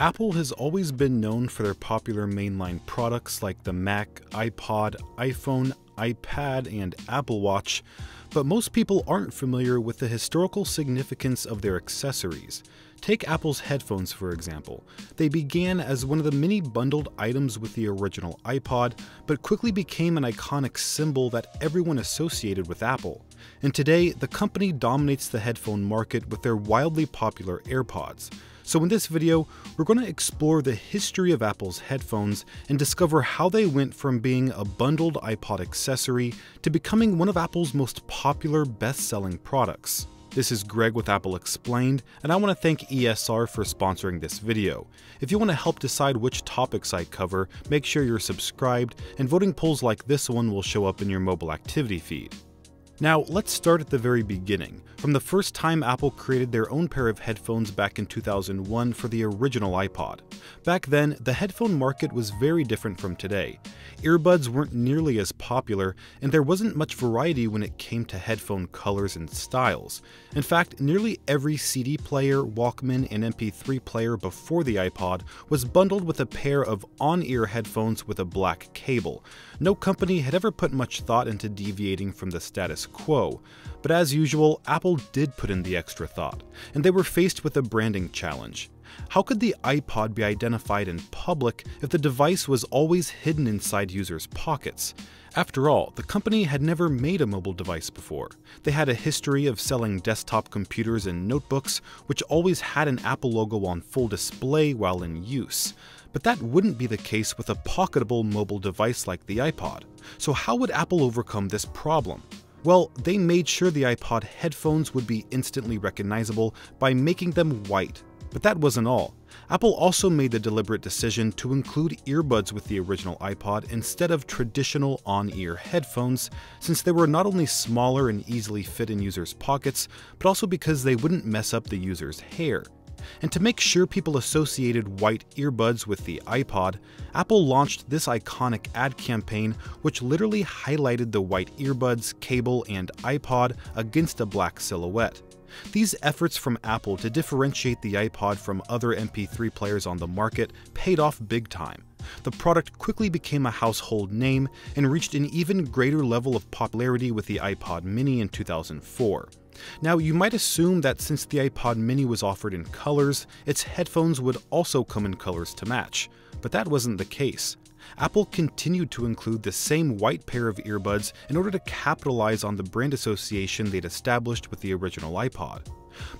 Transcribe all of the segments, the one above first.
Apple has always been known for their popular mainline products like the Mac, iPod, iPhone, iPad, and Apple Watch, but most people aren't familiar with the historical significance of their accessories. Take Apple's headphones, for example. They began as one of the many bundled items with the original iPod, but quickly became an iconic symbol that everyone associated with Apple. And today, the company dominates the headphone market with their wildly popular AirPods. So in this video, we're going to explore the history of Apple's headphones and discover how they went from being a bundled iPod accessory to becoming one of Apple's most popular best-selling products. This is Greg with Apple Explained, and I want to thank ESR for sponsoring this video. If you want to help decide which topics I cover, make sure you're subscribed, and voting polls like this one will show up in your mobile activity feed. Now, let's start at the very beginning, from the first time Apple created their own pair of headphones back in 2001 for the original iPod. Back then, the headphone market was very different from today. Earbuds weren't nearly as popular, and there wasn't much variety when it came to headphone colors and styles. In fact, nearly every CD player, Walkman, and MP3 player before the iPod was bundled with a pair of on-ear headphones with a black cable. No company had ever put much thought into deviating from the status quo. But as usual, Apple did put in the extra thought, and they were faced with a branding challenge. How could the iPod be identified in public if the device was always hidden inside users' pockets? After all, the company had never made a mobile device before. They had a history of selling desktop computers and notebooks, which always had an Apple logo on full display while in use. But that wouldn't be the case with a pocketable mobile device like the iPod. So how would Apple overcome this problem? Well, they made sure the iPod headphones would be instantly recognizable by making them white. But that wasn't all. Apple also made the deliberate decision to include earbuds with the original iPod instead of traditional on-ear headphones, since they were not only smaller and easily fit in users' pockets, but also because they wouldn't mess up the user's hair. And to make sure people associated white earbuds with the iPod, Apple launched this iconic ad campaign which literally highlighted the white earbuds, cable, and iPod against a black silhouette. These efforts from Apple to differentiate the iPod from other MP3 players on the market paid off big time. The product quickly became a household name and reached an even greater level of popularity with the iPod mini in 2004. Now, you might assume that since the iPod mini was offered in colors, its headphones would also come in colors to match, but that wasn't the case. Apple continued to include the same white pair of earbuds in order to capitalize on the brand association they'd established with the original iPod.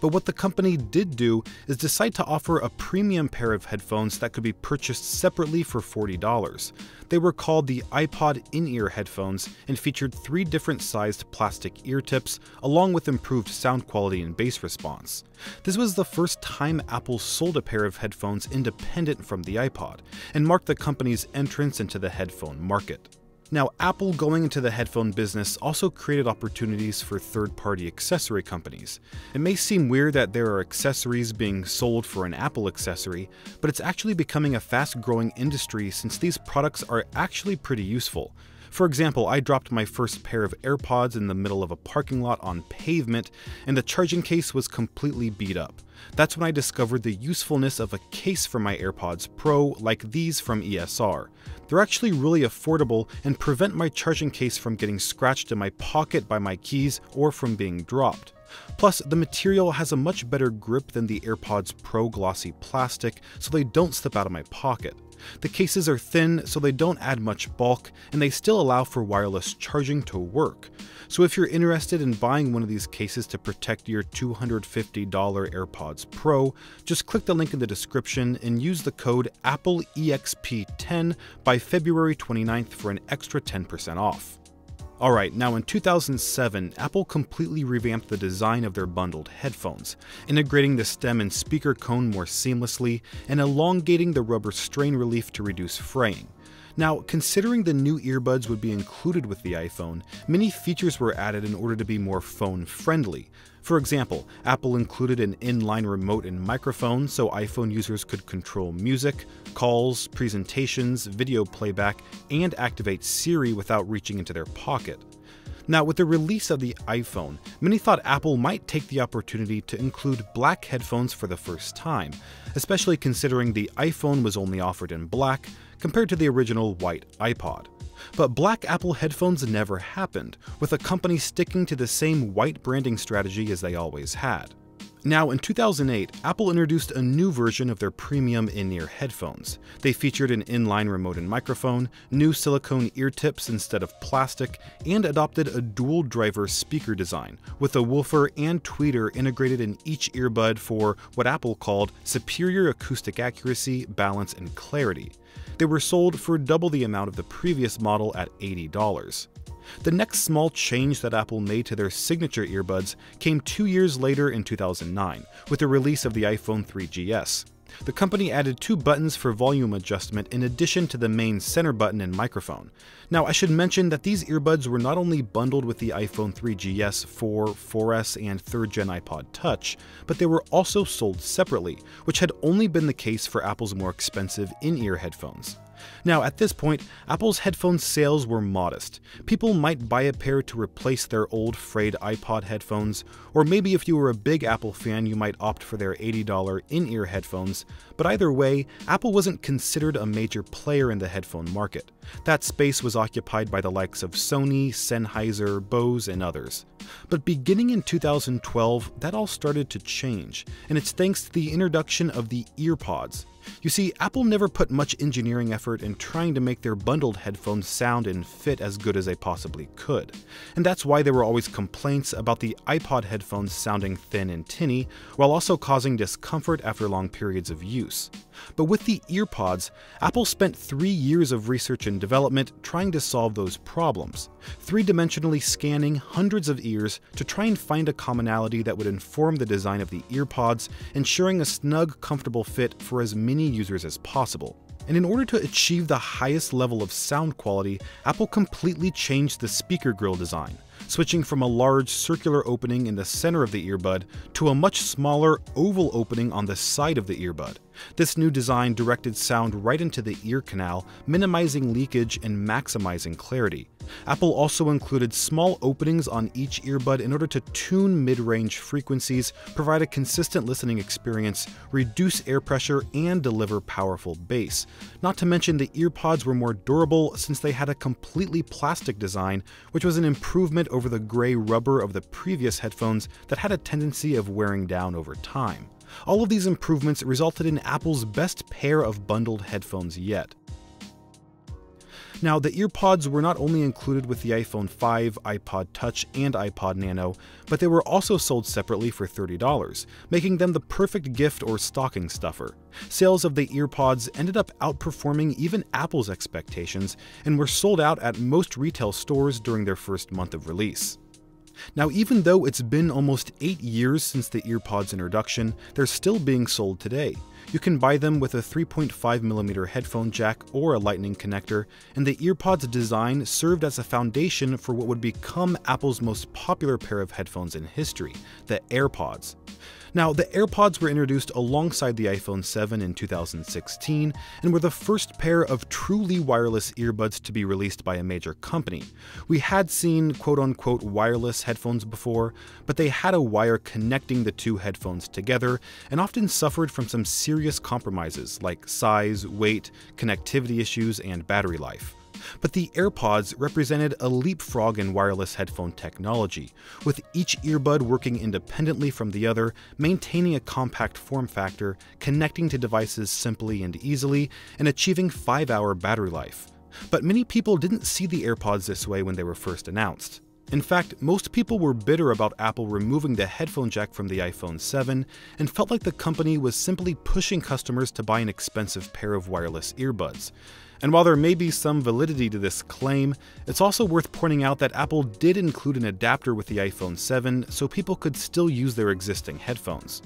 But what the company did do is decide to offer a premium pair of headphones that could be purchased separately for $40. They were called the iPod in-ear headphones and featured three different sized plastic ear tips along with improved sound quality and bass response. This was the first time Apple sold a pair of headphones independent from the iPod and marked the company's entrance into the headphone market. Now, Apple going into the headphone business also created opportunities for third party accessory companies. It may seem weird that there are accessories being sold for an Apple accessory, but it's actually becoming a fast growing industry since these products are actually pretty useful. For example, I dropped my first pair of AirPods in the middle of a parking lot on pavement, and the charging case was completely beat up. That's when I discovered the usefulness of a case for my AirPods Pro like these from ESR. They're actually really affordable and prevent my charging case from getting scratched in my pocket by my keys or from being dropped. Plus, the material has a much better grip than the AirPods Pro glossy plastic, so they don't slip out of my pocket. The cases are thin, so they don't add much bulk, and they still allow for wireless charging to work. So if you're interested in buying one of these cases to protect your $250 AirPods Pro, just click the link in the description and use the code AppleEXP10 by February 29th for an extra 10% off. Alright, now in 2007, Apple completely revamped the design of their bundled headphones, integrating the stem and speaker cone more seamlessly and elongating the rubber strain relief to reduce fraying. Now, considering the new earbuds would be included with the iPhone, many features were added in order to be more phone friendly. For example, Apple included an inline remote and microphone so iPhone users could control music, calls, presentations, video playback, and activate Siri without reaching into their pocket. Now, with the release of the iPhone, many thought Apple might take the opportunity to include black headphones for the first time, especially considering the iPhone was only offered in black compared to the original white iPod. But black Apple headphones never happened, with the company sticking to the same white branding strategy as they always had. Now, in 2008, Apple introduced a new version of their premium in ear headphones. They featured an inline remote and microphone, new silicone ear tips instead of plastic, and adopted a dual driver speaker design, with a woofer and tweeter integrated in each earbud for what Apple called superior acoustic accuracy, balance, and clarity. They were sold for double the amount of the previous model at $80. The next small change that Apple made to their signature earbuds came two years later in 2009, with the release of the iPhone 3GS. The company added two buttons for volume adjustment in addition to the main center button and microphone. Now, I should mention that these earbuds were not only bundled with the iPhone 3GS, 4, 4S, and 3rd gen iPod Touch, but they were also sold separately, which had only been the case for Apple's more expensive in ear headphones. Now, at this point, Apple's headphone sales were modest. People might buy a pair to replace their old frayed iPod headphones, or maybe if you were a big Apple fan, you might opt for their $80 in ear headphones, but either way, Apple wasn't considered a major player in the headphone market. That space was occupied by the likes of Sony, Sennheiser, Bose, and others. But beginning in 2012, that all started to change, and it's thanks to the introduction of the EarPods. You see, Apple never put much engineering effort in trying to make their bundled headphones sound and fit as good as they possibly could. And that's why there were always complaints about the iPod headphones sounding thin and tinny, while also causing discomfort after long periods of use. But with the EarPods, Apple spent three years of research and development trying to solve those problems, three dimensionally scanning hundreds of ears to try and find a commonality that would inform the design of the EarPods, ensuring a snug, comfortable fit for as many users as possible. And in order to achieve the highest level of sound quality, Apple completely changed the speaker grill design switching from a large circular opening in the center of the earbud to a much smaller oval opening on the side of the earbud. This new design directed sound right into the ear canal, minimizing leakage and maximizing clarity. Apple also included small openings on each earbud in order to tune mid-range frequencies, provide a consistent listening experience, reduce air pressure, and deliver powerful bass. Not to mention the earpods were more durable since they had a completely plastic design, which was an improvement over the gray rubber of the previous headphones that had a tendency of wearing down over time. All of these improvements resulted in Apple's best pair of bundled headphones yet. Now, the earpods were not only included with the iPhone 5, iPod Touch, and iPod Nano, but they were also sold separately for $30, making them the perfect gift or stocking stuffer. Sales of the earpods ended up outperforming even Apple's expectations and were sold out at most retail stores during their first month of release. Now, even though it's been almost 8 years since the EarPods introduction, they're still being sold today. You can buy them with a 3.5mm headphone jack or a lightning connector, and the EarPods design served as a foundation for what would become Apple's most popular pair of headphones in history, the AirPods. Now, the AirPods were introduced alongside the iPhone 7 in 2016 and were the first pair of truly wireless earbuds to be released by a major company. We had seen quote unquote wireless headphones before, but they had a wire connecting the two headphones together and often suffered from some serious compromises like size, weight, connectivity issues, and battery life. But the AirPods represented a leapfrog in wireless headphone technology, with each earbud working independently from the other, maintaining a compact form factor, connecting to devices simply and easily, and achieving 5 hour battery life. But many people didn't see the AirPods this way when they were first announced. In fact, most people were bitter about Apple removing the headphone jack from the iPhone 7 and felt like the company was simply pushing customers to buy an expensive pair of wireless earbuds. And while there may be some validity to this claim, it's also worth pointing out that Apple did include an adapter with the iPhone 7 so people could still use their existing headphones.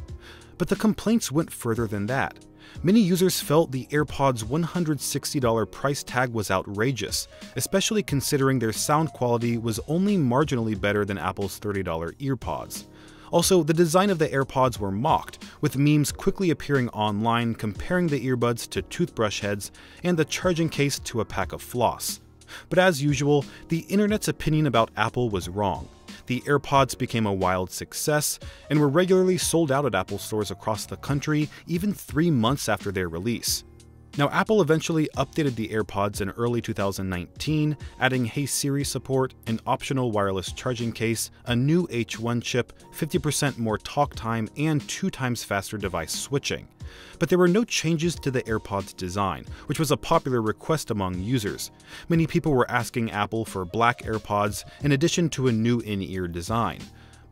But the complaints went further than that. Many users felt the AirPods' $160 price tag was outrageous, especially considering their sound quality was only marginally better than Apple's $30 EarPods. Also, the design of the AirPods were mocked, with memes quickly appearing online comparing the earbuds to toothbrush heads and the charging case to a pack of floss. But as usual, the internet's opinion about Apple was wrong. The AirPods became a wild success and were regularly sold out at Apple stores across the country even three months after their release. Now, Apple eventually updated the AirPods in early 2019, adding Hey Siri support, an optional wireless charging case, a new H1 chip, 50% more talk time, and two times faster device switching. But there were no changes to the AirPods design, which was a popular request among users. Many people were asking Apple for black AirPods in addition to a new in ear design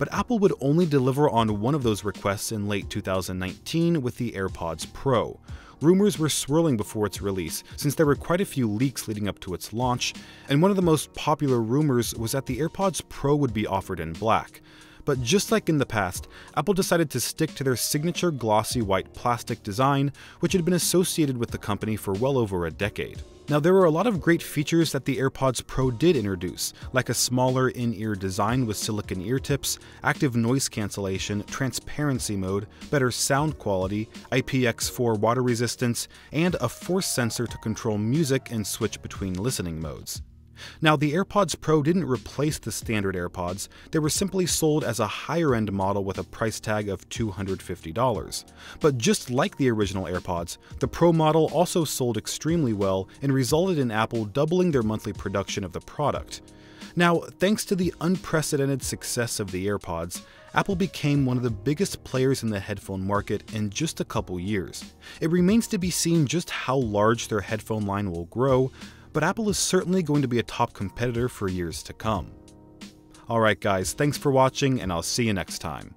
but Apple would only deliver on one of those requests in late 2019 with the AirPods Pro. Rumors were swirling before its release, since there were quite a few leaks leading up to its launch, and one of the most popular rumors was that the AirPods Pro would be offered in black. But just like in the past, Apple decided to stick to their signature glossy white plastic design, which had been associated with the company for well over a decade. Now, there were a lot of great features that the AirPods Pro did introduce, like a smaller in ear design with silicon ear tips, active noise cancellation, transparency mode, better sound quality, IPX4 water resistance, and a force sensor to control music and switch between listening modes. Now, the AirPods Pro didn't replace the standard AirPods, they were simply sold as a higher end model with a price tag of $250. But just like the original AirPods, the Pro model also sold extremely well and resulted in Apple doubling their monthly production of the product. Now, thanks to the unprecedented success of the AirPods, Apple became one of the biggest players in the headphone market in just a couple years. It remains to be seen just how large their headphone line will grow, but Apple is certainly going to be a top competitor for years to come. Alright guys, thanks for watching and I'll see you next time.